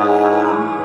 Om.